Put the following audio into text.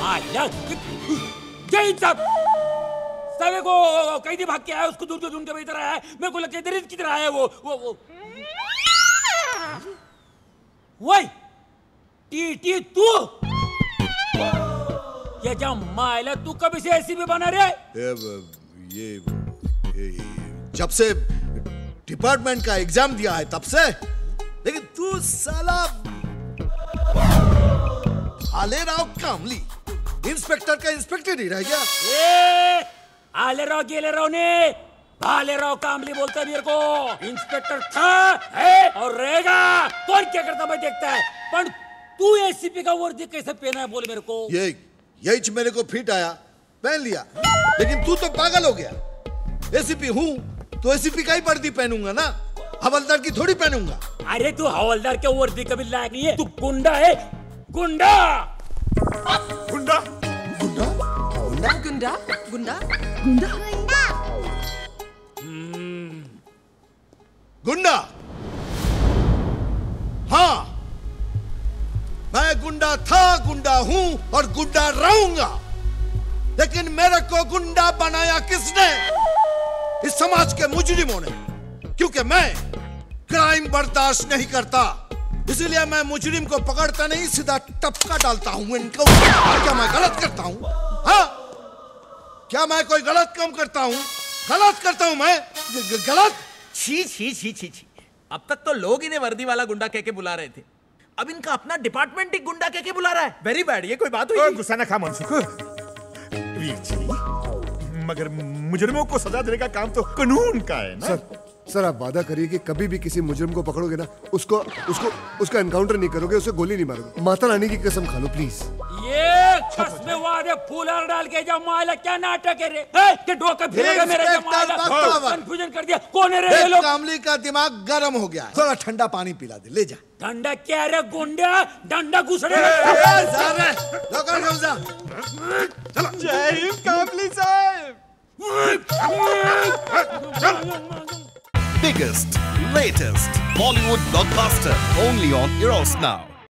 हाँ को कैदी भाग के आया उसको दूर दूर ढूंढ के इधर आया मेरे को लगता है किधर आया वो वो वो वही टी टी तू ये जा मायला तू कभी से ऐसी भी बना रहे ये, ये, ये जब से डिपार्टमेंट का एग्ज़ाम दिया है तब से लेकिन तू साला भाले राव कामली इंस्पेक्टर का इंस्पेक्टर ही रह गया। ए आले राव गेले राव ने। भाले राव कामली बोलता है मेरे को। इंस्पेक्टर था है और रहेगा। कौन क्या करता मैं देखता है। पर तू एसीपी का वर्दी कैसे पहना है बोले मेरे को। ये यही मेरे को फिट आया। पहन लिया। लेकिन तू तो पागल हो गया। एसीपी हूँ तो एसीपी का ही वर्दी पहनूँगा ना। हवलदार की थोड़ी पहनूँगा। अरे तू हवलदार के वर्दी कभी लायक नहीं है। तू गुंडा है। गुंडा! गुंडा गुंडा गुंडा गुंडा गुंडा गुंडा हाँ मैं गुंडा था गुंडा हूँ और गुंडा रहूँगा। लेकिन मेरे को गुंडा बनाया किसने? इस समाज के मुजरिमों ने। क्योंकि मैं क्राइम बर्दाश्त नहीं करता। इसीलिए मैं मुजरिम को पकड़ता नहीं सीधा टपका डालता हूँ इनको। क्या मैं गलत करता हूँ? हाँ? क्या मैं कोई गलत काम करता हूँ? गलत करता हूँ मैं? गलत? छी छी छी छी छी। अब तक तो लोग इन्हें वर्दी वाला गुंडा कह के बुला रहे थे। अब इनका अपना डिपार्टमेंट ही गुंडा कह के बुला रहा है। वेरी बैड ये कोई बात हुई गुस्सा न खा मनसुख मगर मुजरिमों को सजा देने का काम तो कानून का है ना? सर सर आप वादा करिए कि कभी भी किसी मुजरिम को पकड़ोगे ना उसको उसको उसका एनकाउंटर नहीं करोगे उसे गोली नहीं मारोगे। माता रानी की कसम खा लो प्लीज़ ये वादे फूलर डाल के जब मायला क्या नाटक है रे? कि डोका फिरेगा मेरे जब इंस्पेक्टर कंफ्यूजन कर दिया। कौन है रे ये लोग? कामली का दिमाग गर्म हो गया थोड़ा ठंडा पानी पिला दे ले जा। डंडा क्या रे गुंडा? डंडा घुसड़े जा। जय हिंद काबली साहब। Biggest, latest Bollywood blockbuster only on Eros Now.